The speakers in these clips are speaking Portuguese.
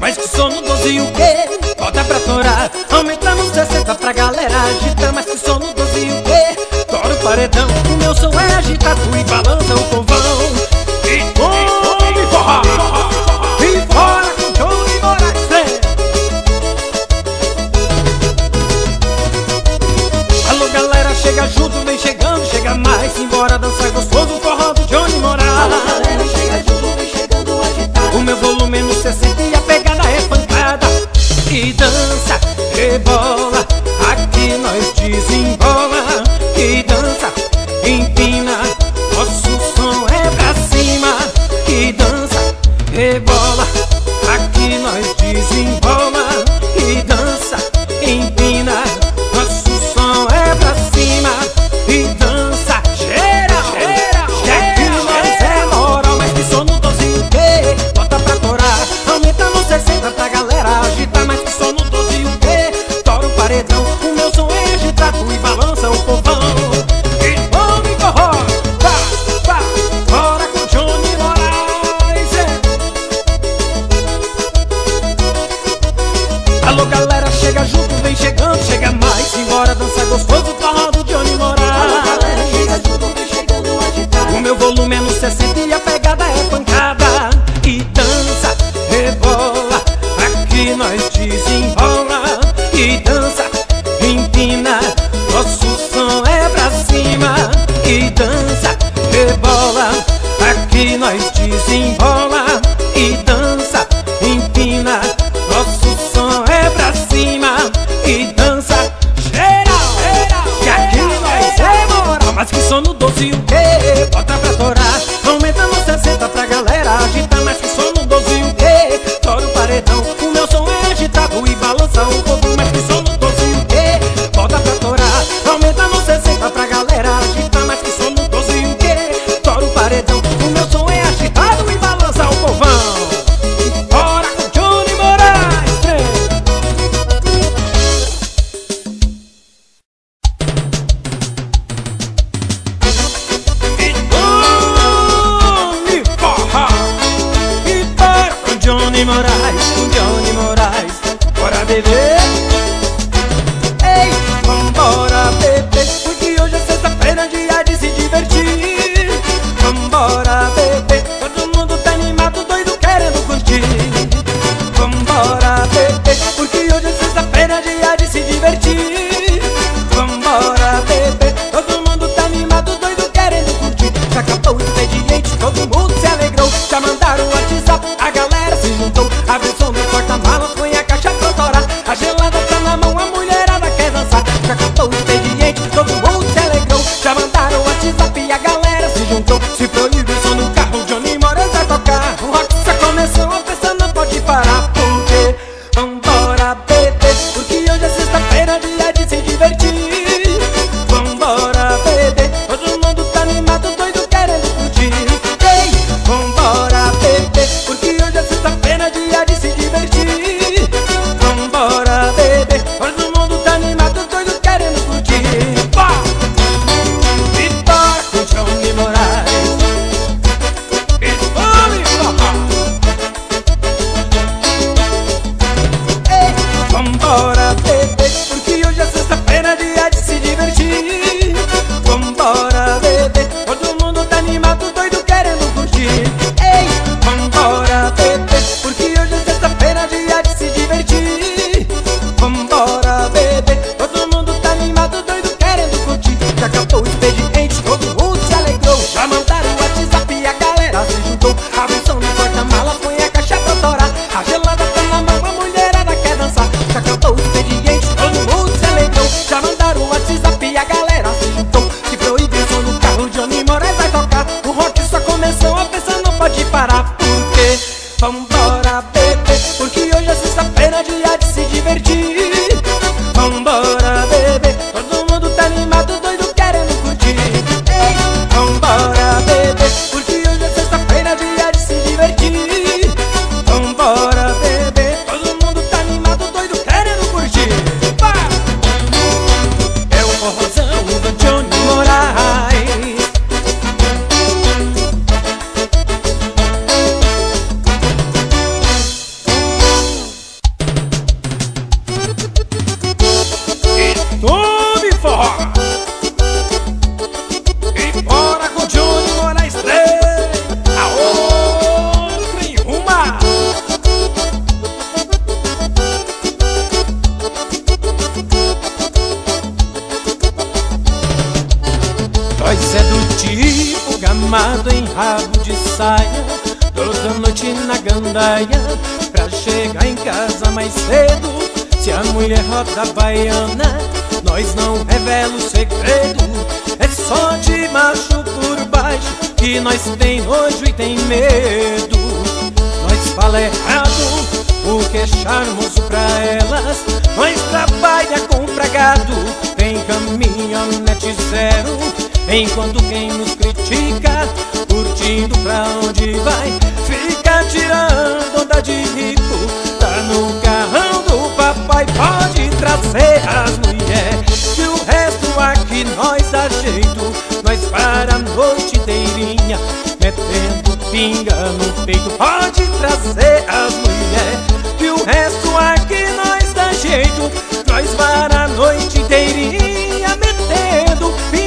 Mas que sono doze e o quê? Bota pra torar Aumentamos 60 pra galera agitar Mas que sono doze e o quê? Toro paredão O meu som é agitado e balança o povo gamado em rabo de saia Toda noite na gandaia Pra chegar em casa mais cedo. Se a mulher roda baiana Nós não revela o segredo. É só de macho por baixo Que nós tem nojo e tem medo. Nós fala errado o que é charmoso pra elas. Nós trabalha com fragado Tem caminhonete zero Enquanto quem nos critica Curtindo pra onde vai. Fica tirando onda de rico Tá no carrão do papai. Pode trazer as mulheres E o resto aqui nós dá jeito. Nós para a noite inteirinha Metendo pinga no peito. Pode trazer as mulheres E o resto aqui nós dá jeito. Nós para a noite inteirinha Metendo pinga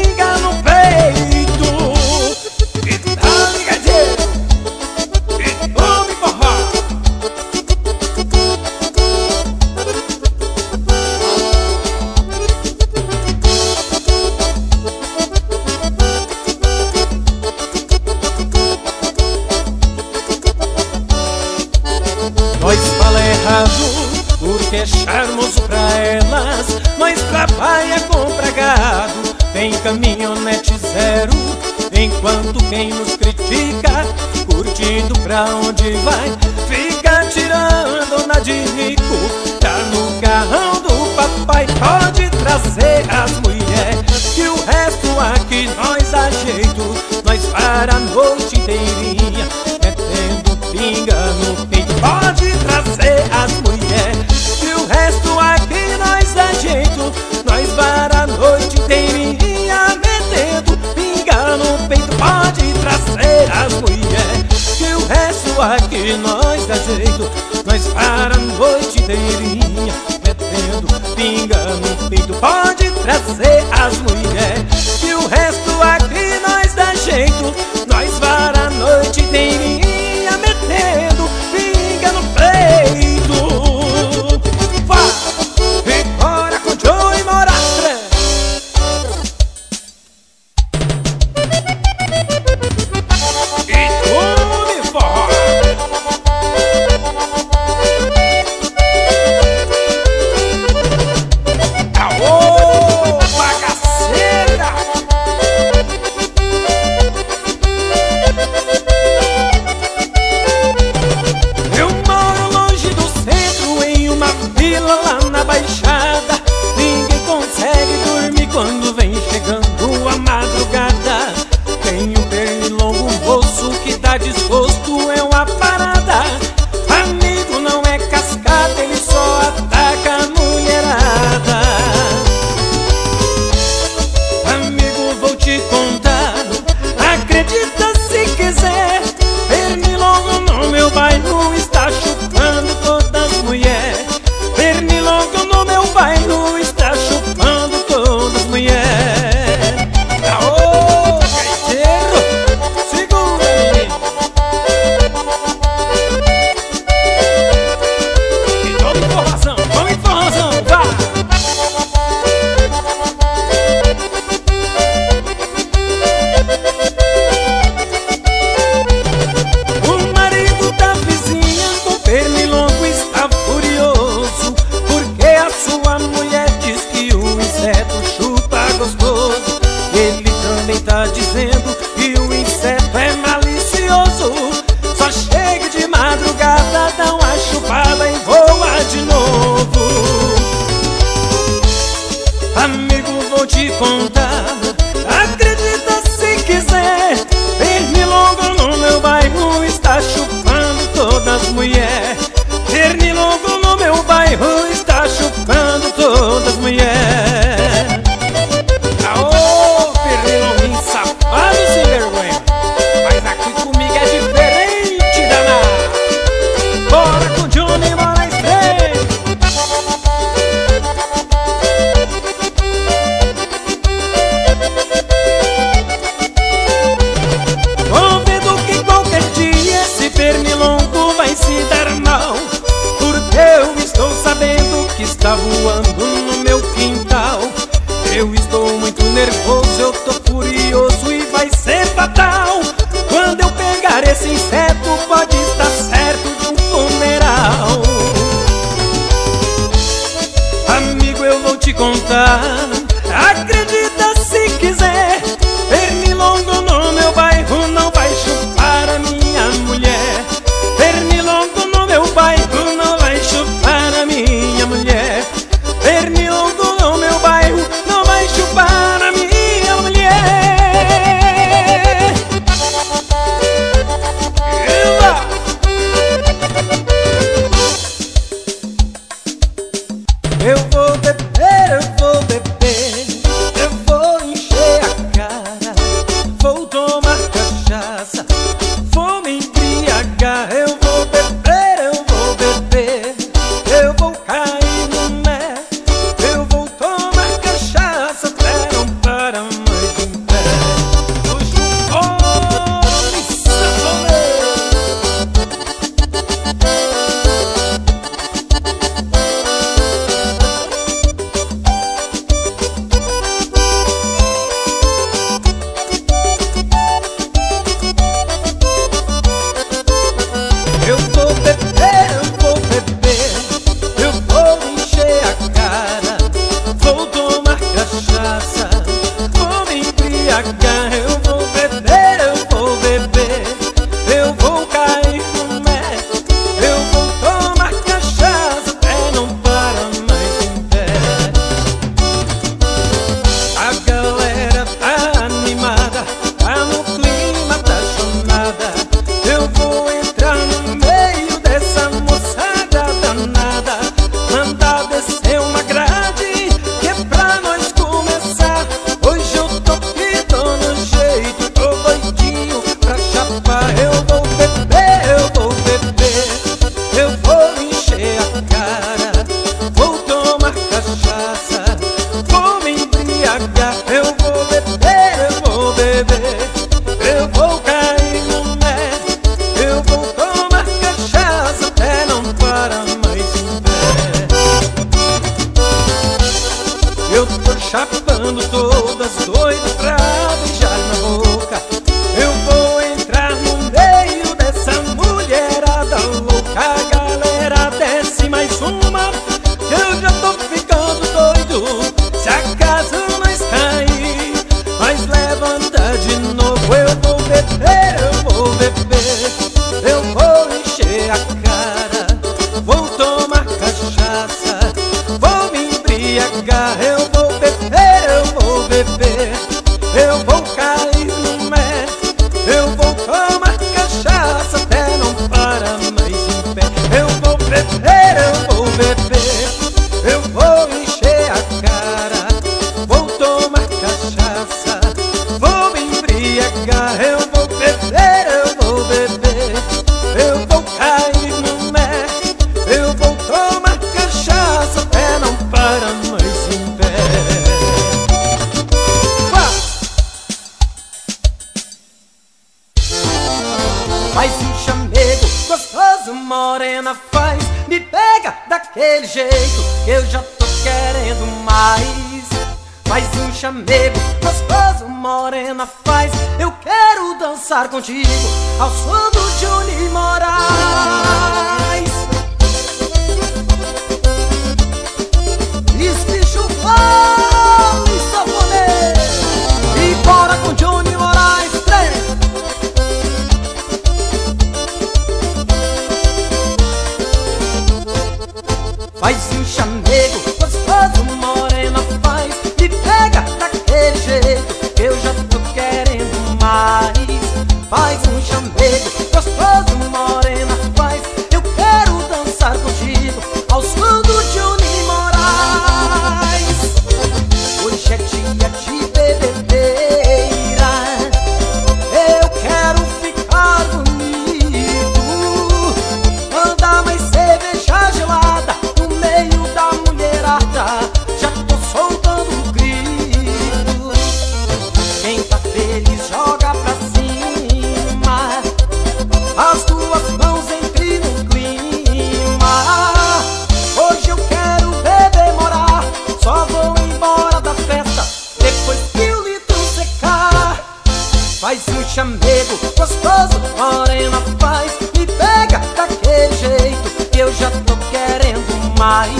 sushi chamego Gostoso, morena faz Me pega daquele jeito Que eu já tô querendo mais.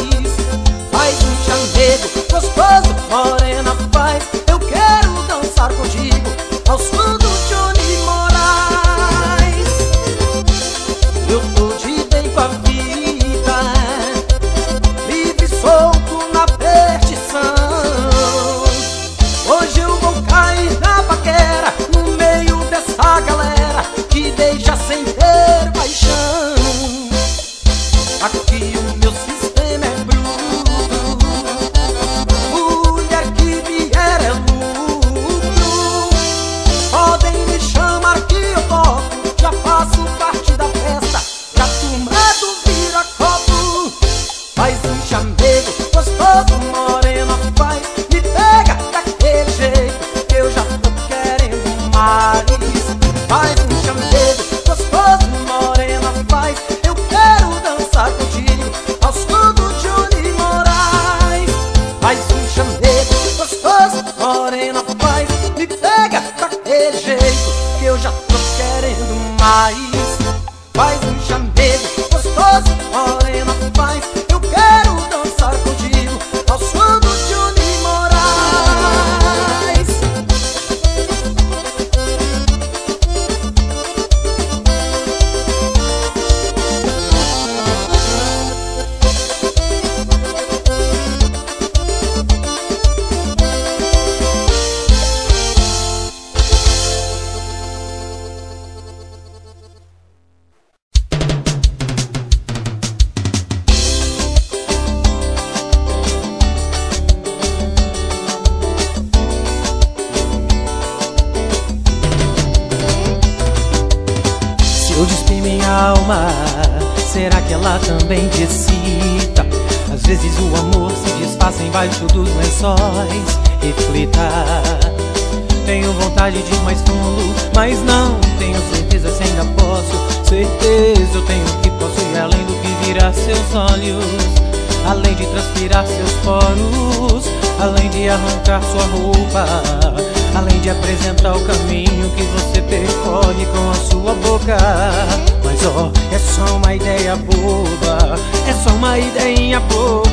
Faz um chamego Gostoso, morena faz Eu quero dançar contigo. Aos fundos se desfaça embaixo dos lençóis Reflita Tenho vontade de ir mais fundo Mas não tenho certeza se ainda posso. Certeza eu tenho que posso ir além do que virar seus olhos. Além de transpirar seus poros Além de arrancar sua roupa. Além de apresentar o caminho que você percorre com a sua boca. Mas ó, oh, é só uma ideia boba É só uma ideinha boba.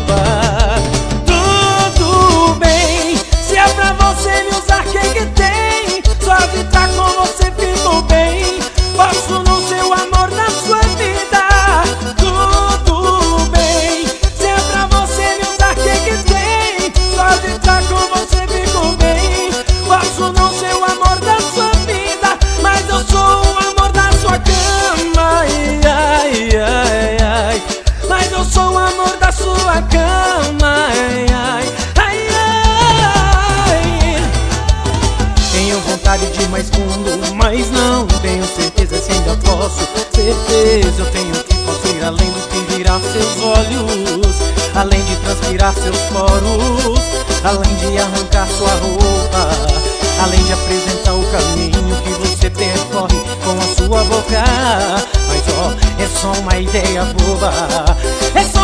Tudo bem, se é pra você me usar, quem que tem? Só de estar com você ficou bem. Posso no seu amor nascer. mundo, mas não tenho certeza se ainda posso. Certeza eu tenho que possuir além do que virar seus olhos, além de transpirar seus poros, além de arrancar sua roupa, além de apresentar o caminho que você percorre com a sua boca. Mas ó, oh, é só uma ideia boba. É só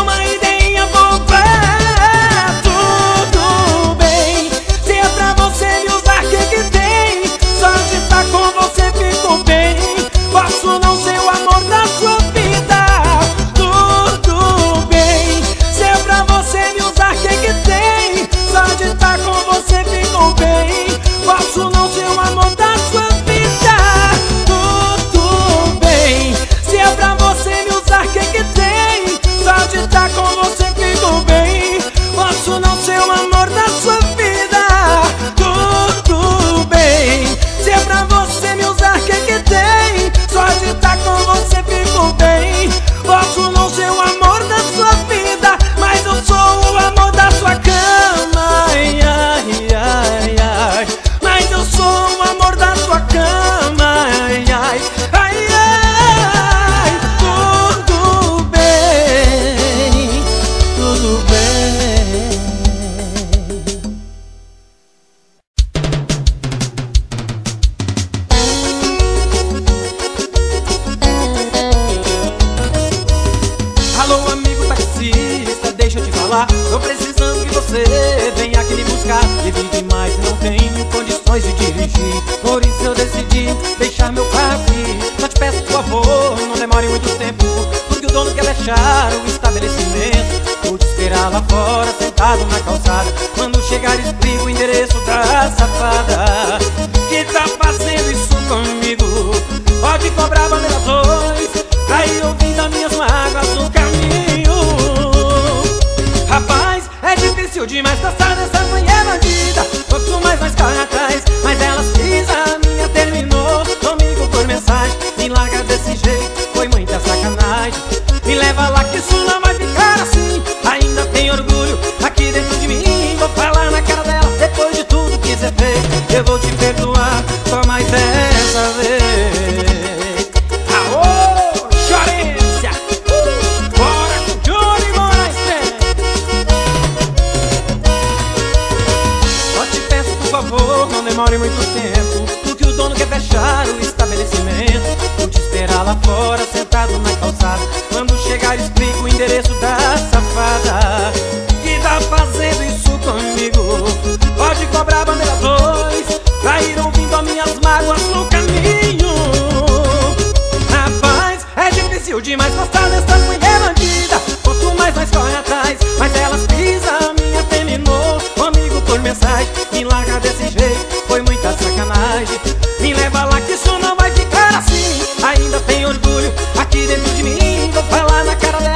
dentro de mim. Vou falar na cara dela.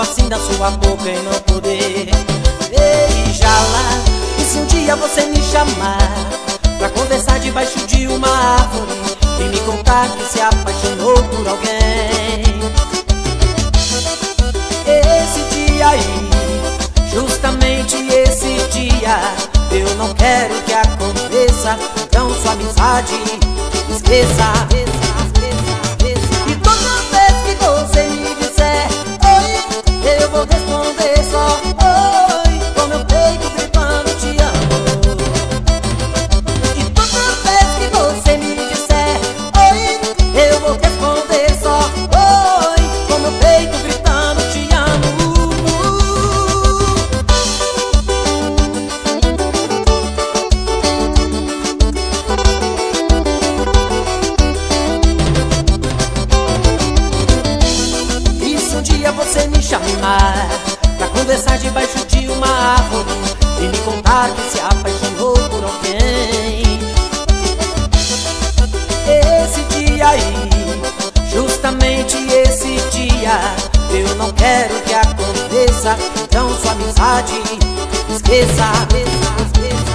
Assim da sua boca e não poder beijá-la. E se um dia você me chamar Pra conversar debaixo de uma árvore E me contar que se apaixonou por alguém. Esse dia aí Justamente esse dia Eu não quero que aconteça. Então sua amizade esqueça. vou responder só. quero que aconteça. Então sua amizade esqueça. esqueça, esqueça.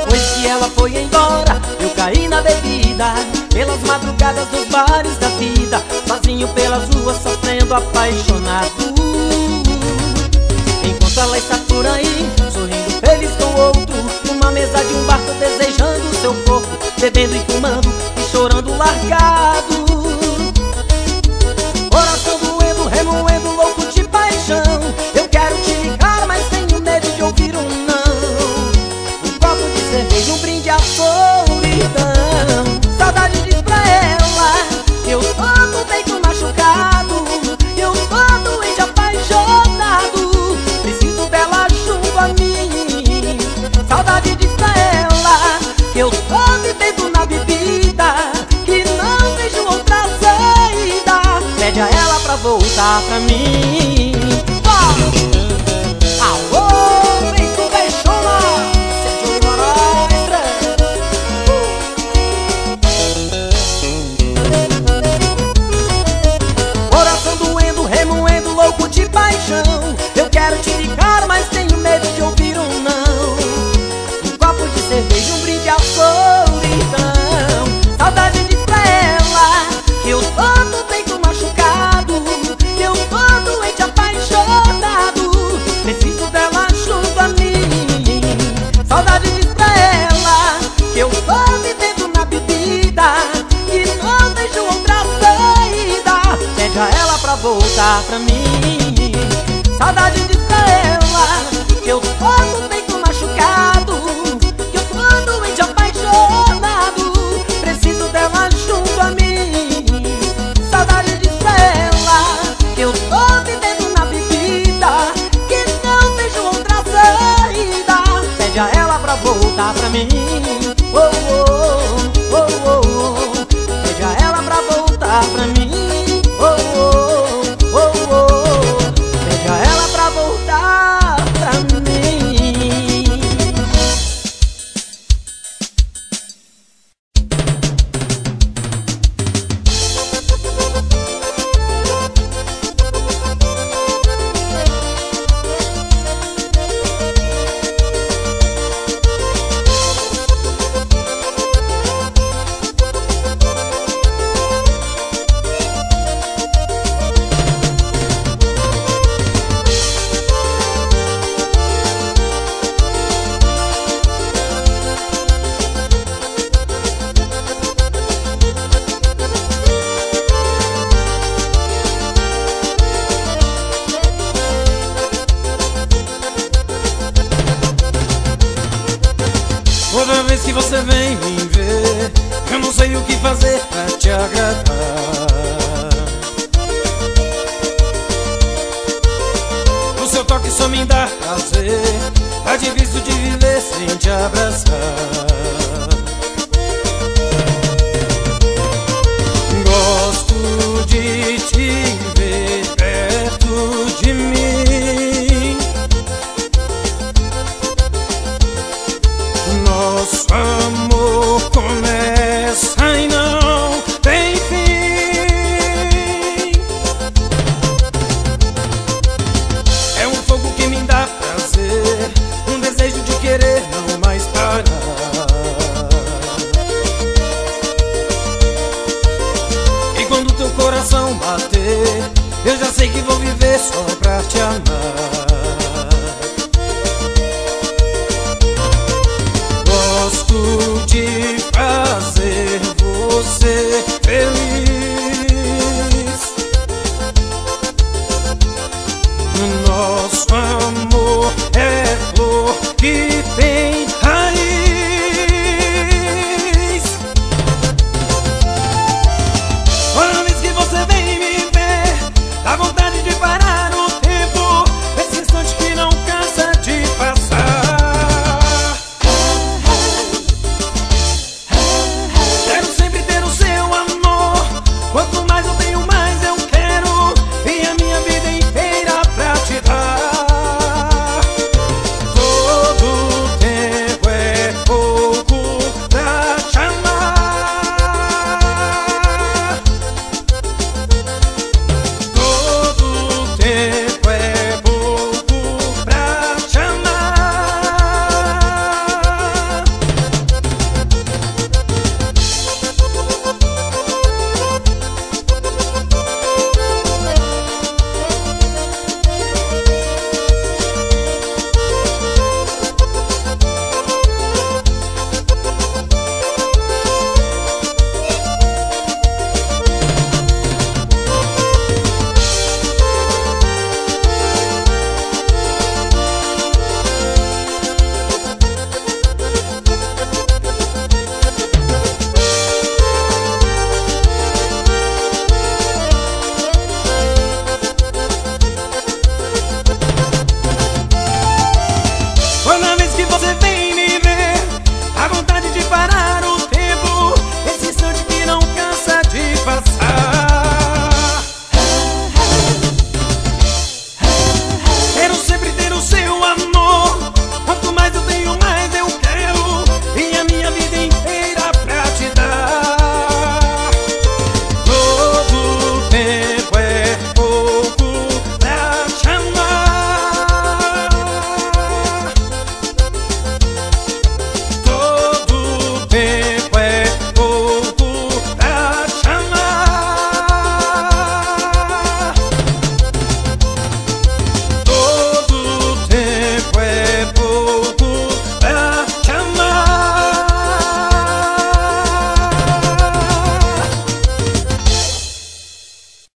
Depois que ela foi embora, eu caí na bebida. Pelas madrugadas dos bares da vida Sozinho pelas ruas, sofrendo apaixonado. Enquanto ela está por aí, sorrindo feliz com outro Numa mesa de um barco, desejando seu corpo Bebendo e fumando e chorando largado. Ela pra voltar pra mim. voltar pra mim. Saudade de ela Que eu tô todo peito machucado Que eu tô doente apaixonado Preciso dela junto a mim. Saudade de ela Que eu tô vivendo na bebida Que não vejo outra saída. Pede a ela pra voltar pra mim.